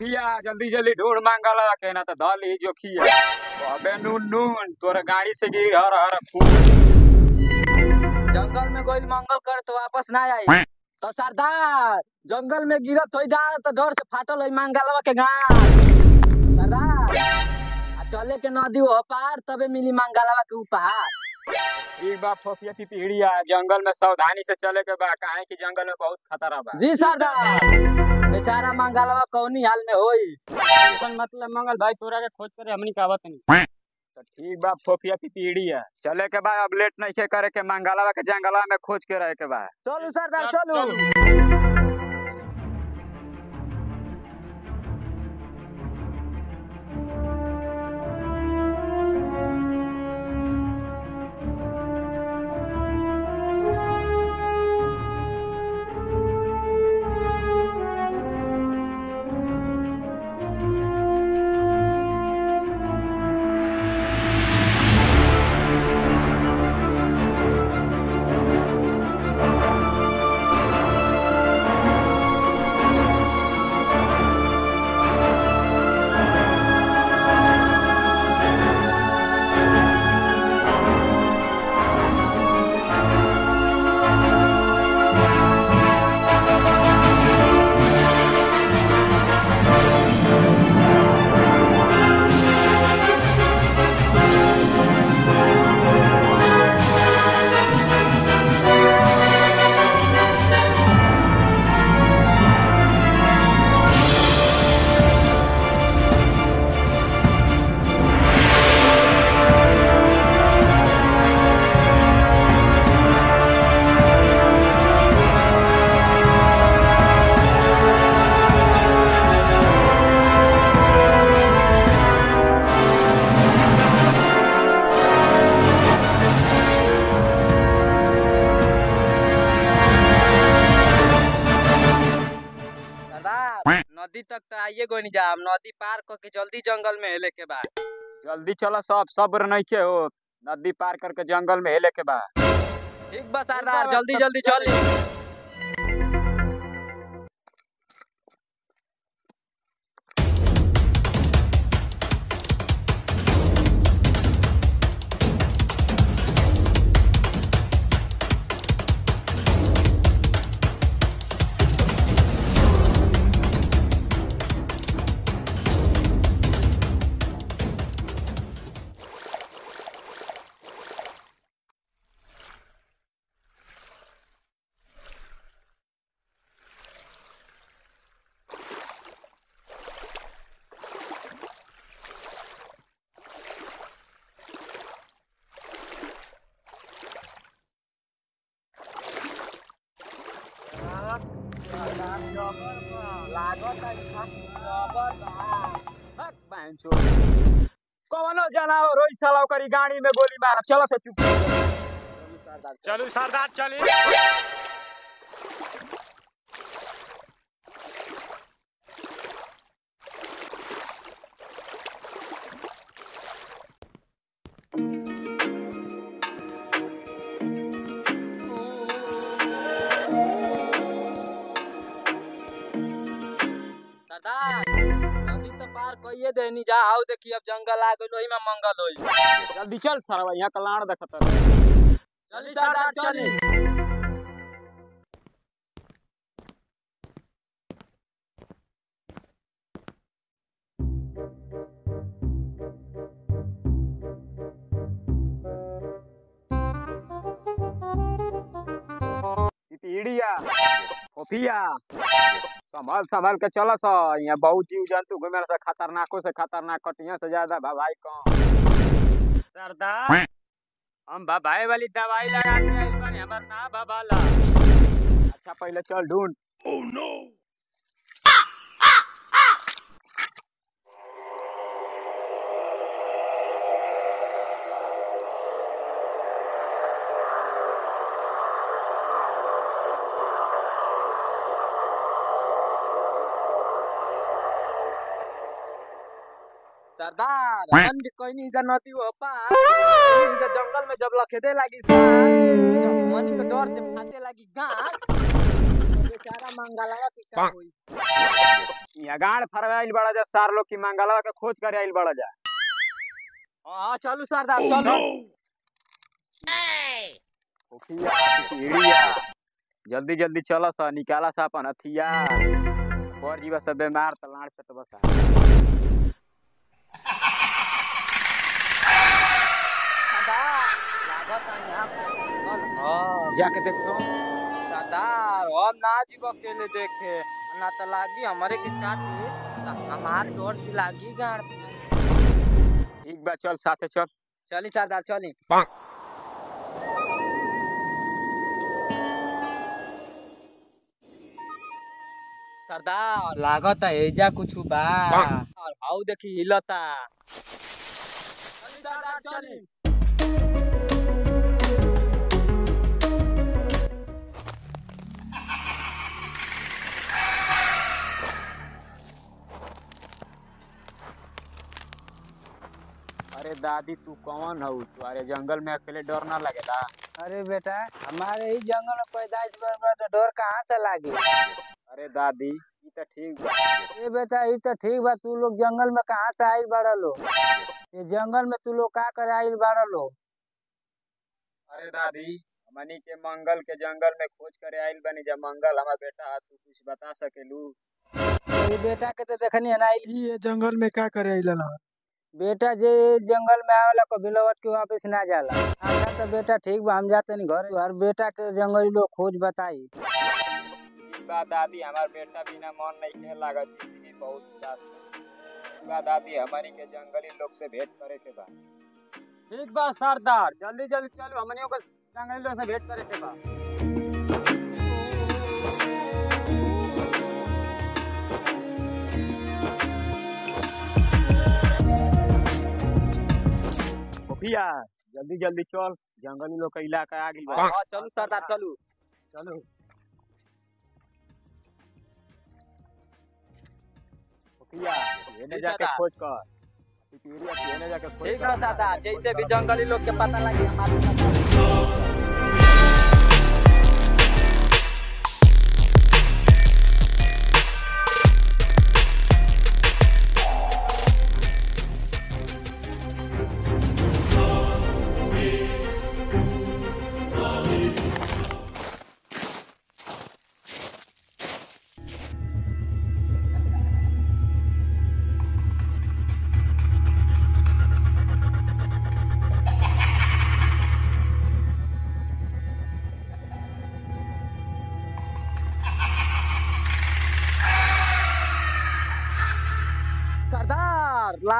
खुफिया जल्दी जल्दी ढूंढ मांगला के ना तो धल ही जोखिया अबे नून नून तोरे गाड़ी से गिर हर हर फूल। जंगल में गोइल मंगल कर तो वापस ना आई। तो सरदार जंगल में गिरत होई जा तो डर से फाटल होई मांगलवा के गाँव सरदार आ चले के नदी हो पार तबे मिली मांगलवा के उपहार एक बार फोफिया की पीढ़िया जंगल में सावधानी से चले के बा काहे कि जंगल में बहुत खतरा बा। जी सरदार। बेचारा मांगलवा कौनी हाल में होई? मतलब मंगल भाई तोरा के खोज करे हमनी का आवत नहीं। तो ठीक बा फोफिया की पीढ़िया चले के बा अब लेट नहीं के करे के मंगलवा के जंगलवा में खोज के रहे के बा। चलू सरदार चल- चलू। नदी कि जल्दी जंगल में हेले के बाद। जल्दी चलो सब सब्र नहीं के हो। नदी पार करके जंगल में हेले के बा ठीक बा सरदार जल्दी जल्दी चली। गाड़ी में गोली मार। चलो से चुप चलू सरदार चली। पार देनी जा आओ देखी अब जंगल आ ओही में मंगल होई। जल्दी चल सरवा यहाँ कलाण देखत चली सरदार चली। पीढ़िया फोफिया संभल संभल के चल सा। यहाँ बहुत जीव जंतु घूमे से खतरनाको से खतरनाक कटिया से ज़्यादा भवाई कम सरदार हम भवाई वाली दवाई लगा के हमर ना भवाला अच्छा पहले चल ढूंढ। सरदार के कोई नहीं जा नदी हो जंगल में जब लखेदे लागी सा मन के डर से फाटे लागी बेचारा मंगलवा की का होई? यहाँ गाड़ फरवा आइल बड़ा जा सार लोग की मंगलवा के खोज करे आइल बड़ा जा। हाँ चलू सरदार चलू। जल्दी जल्दी चलो सा निकाला सा अपन हथियार और जीवा सब बेमार त लाड़ पे तो बसा सरदार लागत है यहाँ पे जंगल ह जाके देखो सरदार हम ना जीव अकेले देखे। ना तो लागी हमारे के तो हमार डोर से लागी गाड़। ठीक बा चल साथे चल। चली सरदार चली। सरदार। लागत है एजा कुछ बा। और हाउ देखी हिलता। चली सरदार चली। अरे दादी तू कौन हऊ तुम्हारे जंगल में अकेले डर ना लगेला अरे बेटा हमारे ही जंगल में पैदाइश तो डर कहाँ से लागी? अरे दादी ई तो ठीक बा। ए बेटा ये तो ठीक बा तू लोग जंगल में कहाँ से आइल बाड़ा लो ये जंगल में तू लोग का करे आइल बाड़ा लो अरे दादी हमनी के मंगल के जंगल में खोज करे आइल बनी जब मंगल हमार बेटा तू कुछ बता सकेलू। ये बेटा के तो देखनी है ना ये जंगल में का करे ह बेटा जे जंगल में आवेला कभी लौट के वापस ना जाला। अच्छा तो बेटा ठीक बा हम जाते नहीं घर। घर बेटा के जंगली लोग खोज बताई। बा दादी हमार बेटा बिना मन नहीं के लागत ज़िंदगी बहुत उदास बा। बा दादी हमारी के जंगली लोग से भेंट करे के बा। ठीक बा सरदार। जल्दी जल्दी चलो हमनियों को जंगली लोग से भेंट करे के बा। भैया जल्दी जल्दी चल। जंगली लोग का इलाका आ गइल बा हाँ चलू सरदार चलू। चलो। भैया येने ठीक जाके खोज कर। ठीक कर। सरदार जैसे भी जंगली लोग के पता लगे हमारे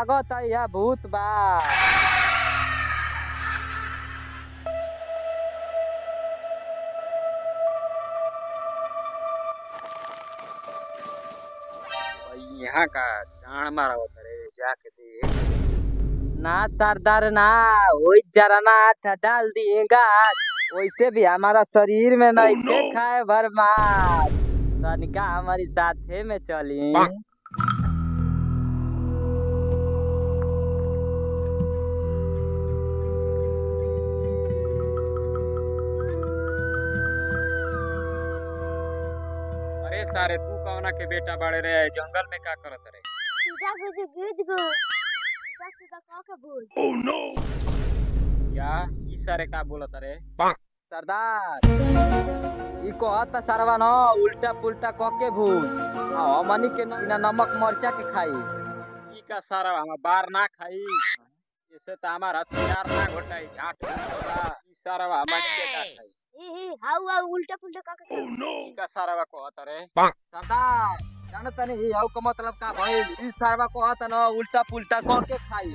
लागत है यह भूत बा यहाँ का जान मारा होता रे जाके देख। ना सरदार ना वही जराना आटा डाल दिएगा। वैसे भी हमारा शरीर में नहीं oh, no. खाए बर्बाद। तनिका हमारी साथे में चली। सारे तू कौना के बेटा बड़े रे जंगल में का करत रे सीधा गुज गुज गुज सीधा सीधा कह के बोल। या ई सारे का बोलत रे सरदार ई कहता सरवा न उल्टा पुल्टा कह के भूल। आ हमनी के न- बिना नमक मरचा के खाई। ई का सारा हम बार ना खाई। ऐसे तो हमार हथियार ना घोटाई झाट ई सारा हमन के का खाई। ए ए हाउ हाउ उल्टा पुल्टा का का मतलब का भइल ई सरवा कहता न उल्टा पुल्टा कह के खाई।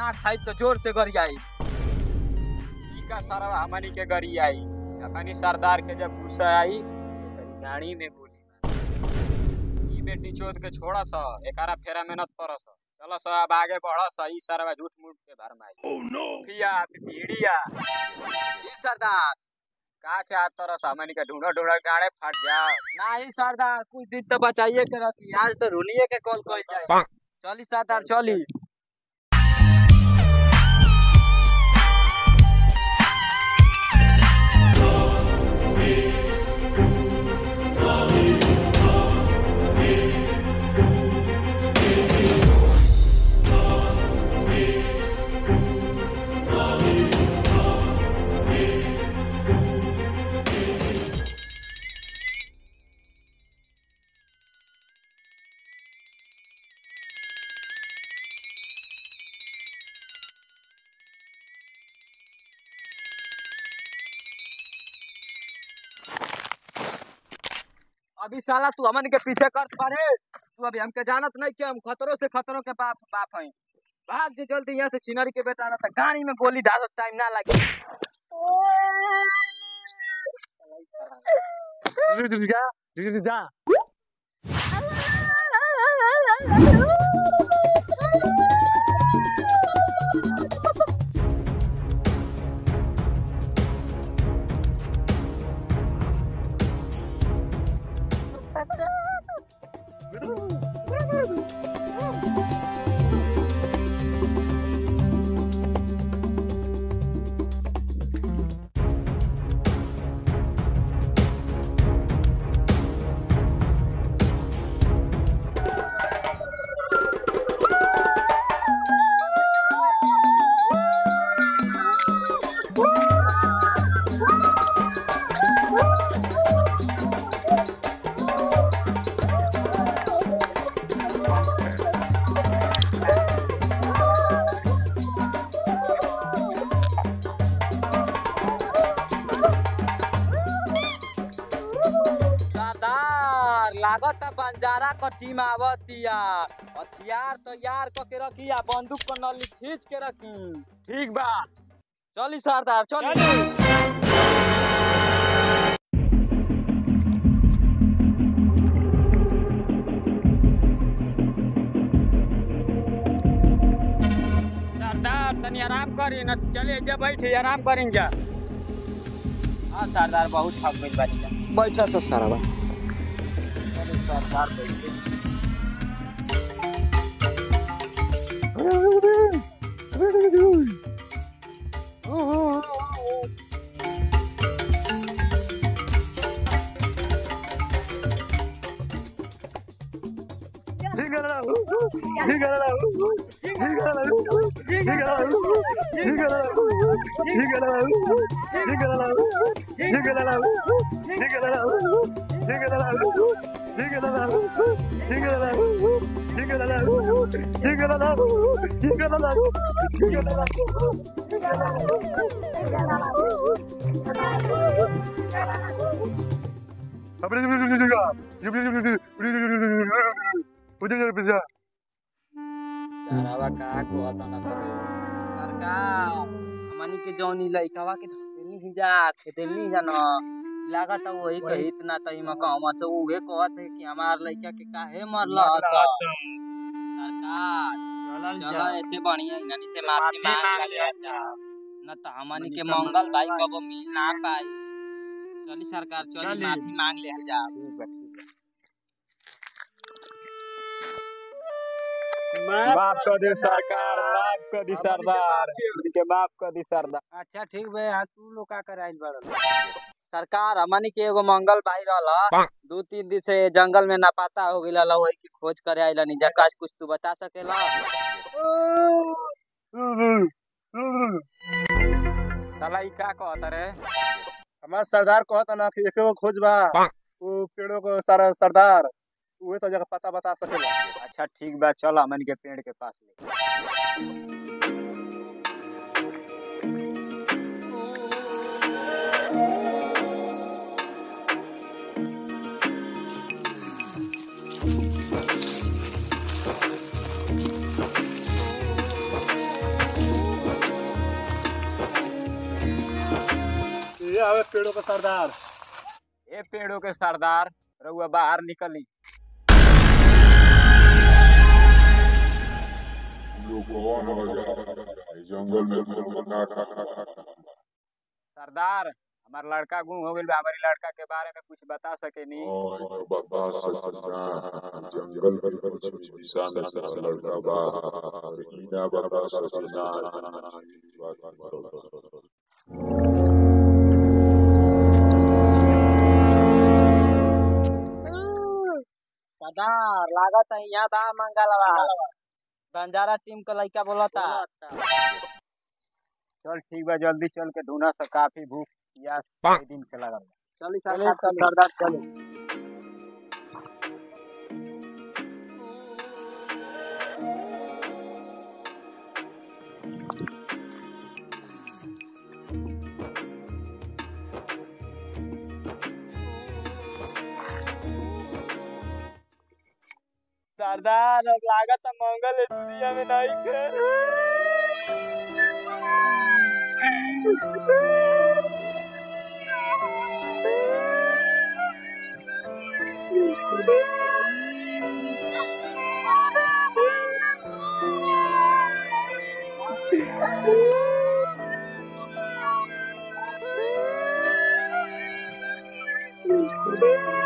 ना खाई तो ज़ोर से गरियाई। ई का सारा हमनी के गरी आई अपनी सरदार के जब गुस्सा आई गाड़ी में गोली ई बेटी चोद के छोड़ा सा एकारा फेरा मेहनत पर चलो सा अब आगे बढ़ सा ई सारा झूठ मूठ के भर में ओह नो पिया पीड़िया ई सरदार का चाहत तरह सामान का ढूंढो ढूंढो गाड़े फट जा। नहीं सरदार कुछ दिन तो बचाइए के रखी आज तो रुनिए के कॉल कर जाए। चली सरदार चली। अभी साला तू हमन के पीछे कर पड़े तू अभी हमके जानत नहीं कि हम खतरों से खतरों के बाप बाप हैं। भाग जे जल्दी यहाँ से छिनरी के बेटा ना तो गाड़ी में गोली डालत टाइम ना लगे। जा। बंजारा क टीम आवतिया हथियार तैयार क के रखी आ बंदूक क नली खींच के रखी। ठीक बा। चली सरदार चली। तनी आराम करी न चले जे बैठे आराम करें जा। हाँ सरदार बहुत थक गइल बानी बैठा से Llega la luz, llega la luz, llega la luz, llega la luz. सरवा चली सरदार बैठे सरवा का कहत ना सके सरकार हमनी के जौनी लइकावा के धकेलनी ही जा खेदेलनी लागत वही कही इतना तई में से उहे कहत है कि हमार लइका के काहे मरल चलो ऐसे बढ़िया से माफ़ी मांग ले न तो हमनी के मंगल भाई कबो मिल ना पाई चली सरकार चली। माफ़ी मांग ले जा। माफ़ कर दे सरकार माफ़ कर दी सरदार। के माफ़ कर दी सरदार। अच्छा ठीक बे हाँ तू लोग का कर आइल बड़। सरकार हमनी के एगो मंगल भाई रहल। दू तीन दिन से जंगल में नापाता हो रहल वही की खोज करे आइल नी जकाश कुछ तू बता सकेला। साला ई का कहत रे हमार सरदार कहता ना कि एके खोज बा। वो पेड़ों को सारा सरदार उहे तो जगह पता बता सकेला। अच्छा ठीक बा चल हमन के पेड़ के पास ले। ये हवे पेड़ों का सरदार ए पेड़ों के सरदार रउआ बाहर निकली जंगल में सरदार हमार लड़का गुम हो बा हमारी लड़का के बारे में कुछ बता सके नी बता सकना जंगल में कुछ निशान ऐसा लड़का बा इना बता सकना सरदार लागत है यहाँ बा मंगलवा बंजारा टीम का लड़का बोला था चल ठीक बा जल्दी चल के ढूंढा सा काफ़ी भूख प्यास कई दिन से लगल चलिए चली सरदार सरदार चली सरदार अब लागत मंगल दुनिया में नहीं कर Thank you.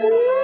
Woo!